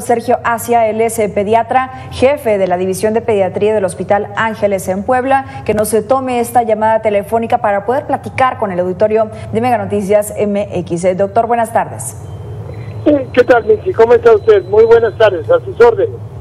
Sergio Asia, él es pediatra, jefe de la División de Pediatría del Hospital Ángeles en Puebla, que nos tome esta llamada telefónica para poder platicar con el auditorio de Mega Noticias MX. Eh, doctor, buenas tardes. ¿Qué tal, Miki? ¿Cómo está usted? Muy buenas tardes, a sus órdenes.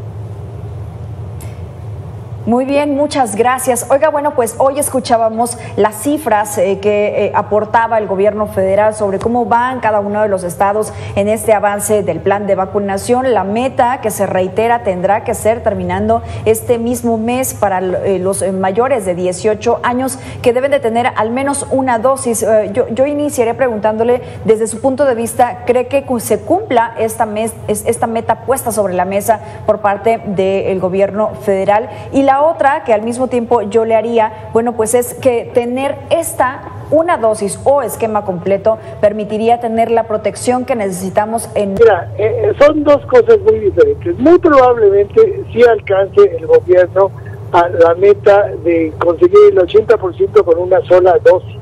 Muy bien, muchas gracias. Oiga, bueno, pues hoy escuchábamos las cifras eh, que eh, aportaba el gobierno federal sobre cómo van cada uno de los estados en este avance del plan de vacunación. La meta que se reitera tendrá que ser terminando este mismo mes para eh, los mayores de 18 años que deben de tener al menos una dosis. yo, yo iniciaré preguntándole desde su punto de vista, ¿cree que se cumpla esta, mes, esta meta puesta sobre la mesa por parte del gobierno federal? Y la la otra que al mismo tiempo yo le haría, bueno, pues es que tener esta una dosis o esquema completo permitiría tener la protección que necesitamos en... Mira, eh, eh, son dos cosas muy diferentes. Muy probablemente sí alcance el gobierno a la meta de conseguir el 80% con una sola dosis.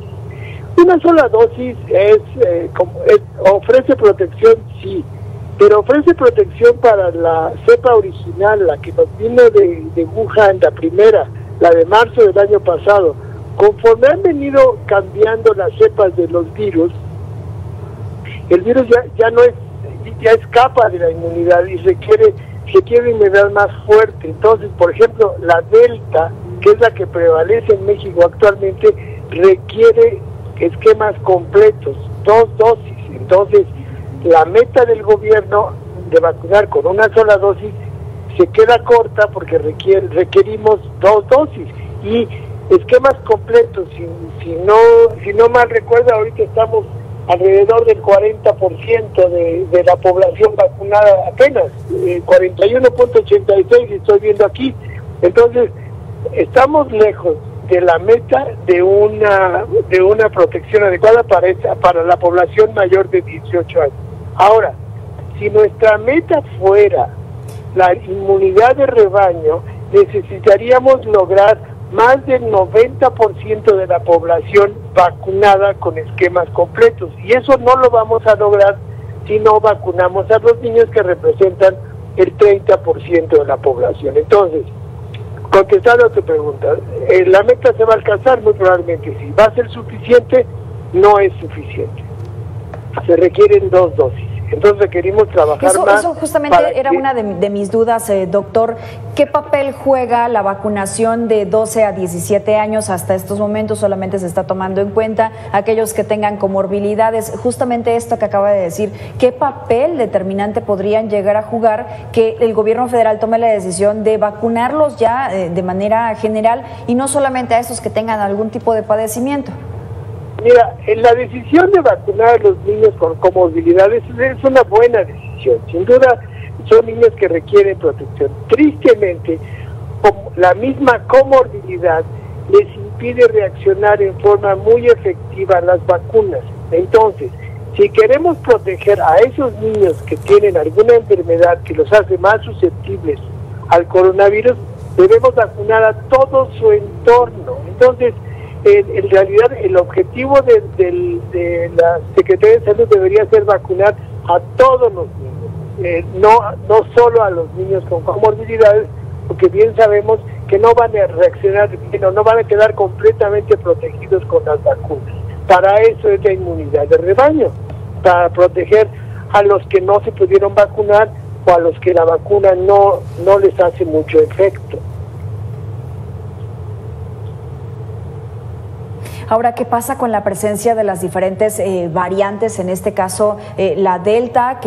Una sola dosis es, eh, es ofrece protección, sí, pero ofrece protección para la cepa original, la que nos vino de, de Wuhan, la primera, la de marzo del año pasado. Conforme han venido cambiando las cepas de los virus, el virus ya, ya no es, ya escapa de la inmunidad y requiere, requiere inmunidad más fuerte. Entonces, por ejemplo, la delta, que es la que prevalece en México actualmente, requiere esquemas completos, dos dosis. Entonces, la meta del gobierno de vacunar con una sola dosis se queda corta porque requiere, requerimos dos dosis y esquemas completos. Si, si, no, si no mal recuerdo, ahorita estamos alrededor del 40% de, de la población vacunada apenas, eh, 41.86 estoy viendo aquí. Entonces, estamos lejos de la meta de una de una protección adecuada para esa, para la población mayor de 18 años. Ahora, si nuestra meta fuera la inmunidad de rebaño, necesitaríamos lograr más del 90% de la población vacunada con esquemas completos. Y eso no lo vamos a lograr si no vacunamos a los niños que representan el 30% de la población. Entonces, contestando a tu pregunta, eh, ¿la meta se va a alcanzar? Muy probablemente sí. ¿Va a ser suficiente? No es suficiente se requieren dos dosis. Entonces requerimos trabajar eso, más. Eso justamente era una de, mis dudas, eh, doctor. ¿Qué papel juega la vacunación de 12 a 17 años hasta estos momentos? Solamente se está tomando en cuenta aquellos que tengan comorbilidades. Justamente esto que acaba de decir, ¿qué papel determinante podrían llegar a jugar que el gobierno federal tome la decisión de vacunarlos ya eh, de manera general y no solamente a esos que tengan algún tipo de padecimiento? Mira, la decisión de vacunar a los niños con comorbilidades es una buena decisión. Sin duda, son niños que requieren protección. Tristemente, la misma comorbilidad les impide reaccionar en forma muy efectiva a las vacunas. Entonces, si queremos proteger a esos niños que tienen alguna enfermedad que los hace más susceptibles al coronavirus, debemos vacunar a todo su entorno. Entonces, en, realidad el objetivo de, la Secretaría de Salud debería ser vacunar a todos los niños, eh, no, no solo a los niños con comorbilidades, porque bien sabemos que no van a reaccionar no van a quedar completamente protegidos con las vacunas. Para eso es la inmunidad de rebaño, para proteger a los que no se pudieron vacunar o a los que la vacuna no, no les hace mucho efecto. Ahora, ¿qué pasa con la presencia de las diferentes eh, variantes, en este caso eh, la Delta?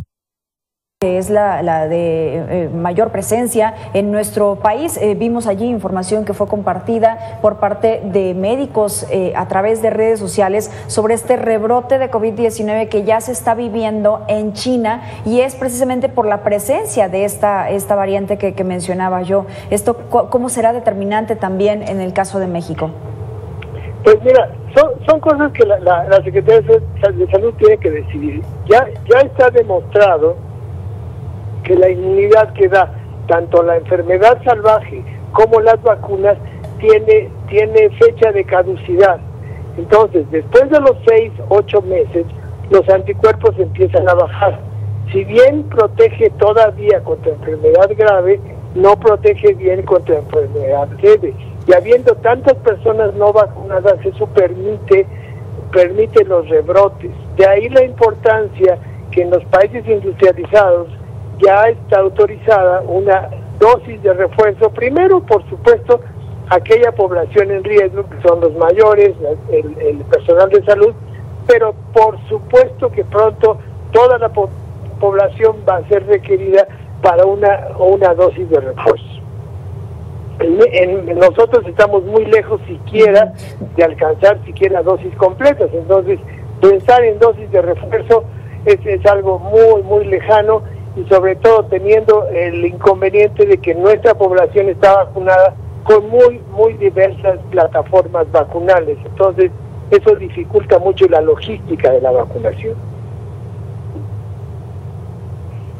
que es la, de eh, mayor presencia en nuestro país. vimos allí información que fue compartida por parte de médicos a través de redes sociales sobre este rebrote de COVID-19 que ya se está viviendo en China y es precisamente por la presencia de esta, esta variante que, que mencionaba yo. ¿Esto cómo será determinante también en el caso de México? Pues mira, son, son cosas que la, la, Secretaría de Salud tiene que decidir. Ya, ya está demostrado que la inmunidad que da tanto la enfermedad salvaje como las vacunas tiene, tiene fecha de caducidad. Entonces, después de los seis, ocho meses, los anticuerpos empiezan a bajar. si bien protege todavía contra enfermedad grave, no protege bien contra enfermedad leve. Y habiendo tantas personas no vacunadas, eso permite, permite los rebrotes. De ahí la importancia que en los países industrializados ya está autorizada una dosis de refuerzo, primero, por supuesto, aquella población en riesgo, que son los mayores, el, personal de salud, pero por supuesto que pronto toda la población va a ser requerida para una, una dosis de refuerzo. Nosotros estamos muy lejos siquiera de alcanzar siquiera dosis completas, entonces pensar en dosis de refuerzo es algo muy, muy lejano y sobre todo teniendo el inconveniente de que nuestra población está vacunada con muy, muy diversas plataformas vacunales. Entonces, eso dificulta mucho la logística de la vacunación.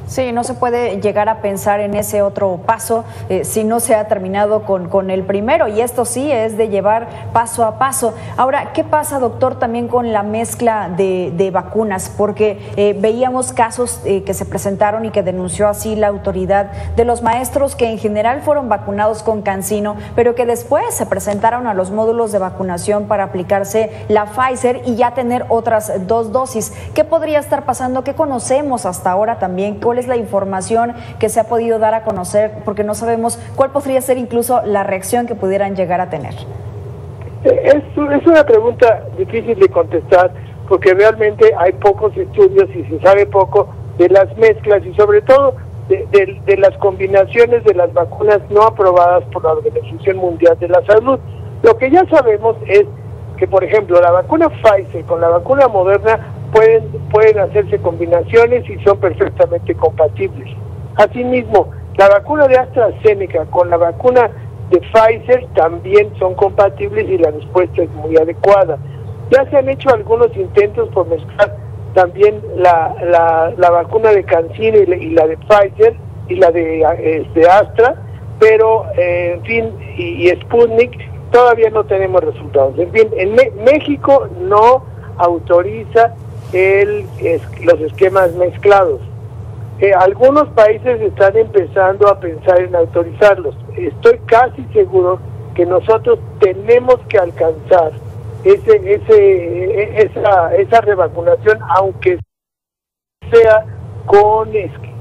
Sí, no se puede llegar a pensar en ese otro paso eh, si no se ha terminado con, con, el primero y esto sí es de llevar paso a paso. Ahora, ¿qué pasa, doctor, también con la mezcla de, de vacunas? Porque eh, veíamos casos eh, que se presentaron y que denunció así la autoridad de los maestros que en general fueron vacunados con Cancino, pero que después se presentaron a los módulos de vacunación para aplicarse la Pfizer y ya tener otras dos dosis. ¿Qué podría estar pasando? ¿Qué conocemos hasta ahora también? ¿Cuál la información que se ha podido dar a conocer? Porque no sabemos cuál podría ser incluso la reacción que pudieran llegar a tener. Es, es una pregunta difícil de contestar porque realmente hay pocos estudios y se sabe poco de las mezclas y sobre todo de, de, las combinaciones de las vacunas no aprobadas por la Organización Mundial de la Salud. Lo que ya sabemos es que, por ejemplo, la vacuna Pfizer con la vacuna Moderna pueden, pueden hacerse combinaciones y son perfectamente compatibles. Asimismo, la vacuna de AstraZeneca con la vacuna de Pfizer también son compatibles y la respuesta es muy adecuada. Ya se han hecho algunos intentos por mezclar también la, la, vacuna de CanSino y, la de Pfizer y la de este, Astra, pero eh, en fin, y, Sputnik todavía no tenemos resultados. En fin, en México no autoriza el, los esquemas mezclados. Eh, algunos países están empezando a pensar en autorizarlos. Estoy casi seguro que nosotros tenemos que alcanzar ese, ese, esa, esa revacunación, aunque sea con,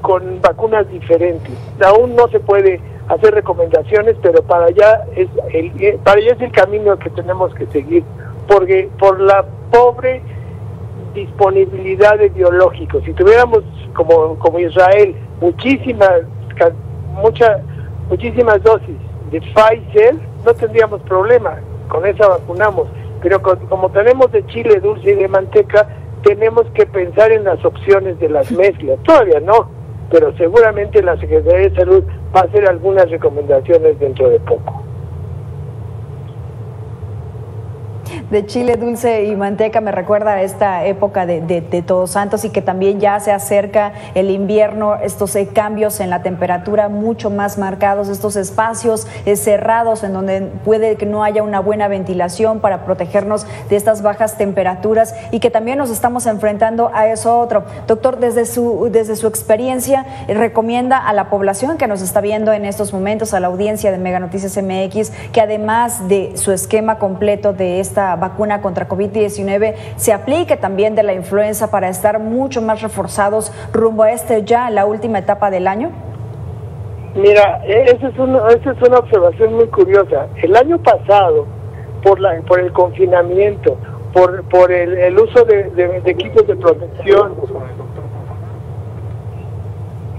con vacunas diferentes. Aún no se puede hacer recomendaciones, pero para allá es el, eh, para allá es el camino que tenemos que seguir, porque por la pobre disponibilidad de biológicos. Si tuviéramos como, como Israel muchísimas, mucha, muchísimas dosis de Pfizer, no tendríamos problema, con esa vacunamos. Pero como tenemos de chile dulce y de manteca, tenemos que pensar en las opciones de las mezclas. Todavía no, pero seguramente la Secretaría de Salud va a hacer algunas recomendaciones dentro de poco. De chile dulce y manteca me recuerda a esta época de, Todos Santos y que también ya se acerca el invierno, estos eh, cambios en la temperatura mucho más marcados, estos espacios eh, cerrados en donde puede que no haya una buena ventilación para protegernos de estas bajas temperaturas y que también nos estamos enfrentando a eso otro. Doctor, desde su, desde su experiencia, eh, recomienda a la población que nos está viendo en estos momentos, a la audiencia de Mega Noticias MX, que además de su esquema completo de esta vacuna contra COVID-19 se aplique también de la influenza para estar mucho más reforzados rumbo a este ya, la última etapa del año? Mira, e-, esa es, una, esa es una observación muy curiosa. El año pasado, por, la, por el confinamiento, por, por el, uso de, de, equipos de protección,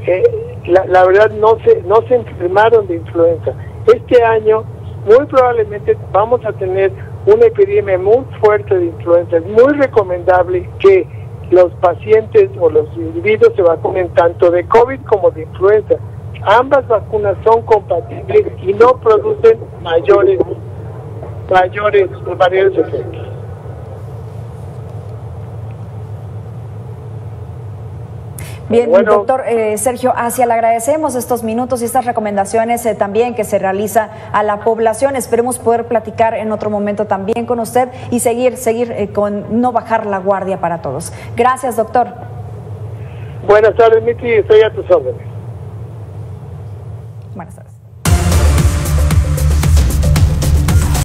eh, la, la, verdad no se, no se enfermaron de influenza. Este año muy probablemente vamos a tener una epidemia muy fuerte de influenza. Es muy recomendable que los pacientes o los individuos se vacunen tanto de COVID como de influenza. Ambas vacunas son compatibles y no producen mayores mayores mayores efectos. Bien, doctor eh, Sergio Asia, le agradecemos estos minutos y estas recomendaciones eh, también que se realiza a la población. Esperemos poder platicar en otro momento también con usted y seguir, seguir eh, con no bajar la guardia para todos. Gracias, doctor. Buenas tardes, Miti, estoy a tus órdenes. Buenas tardes.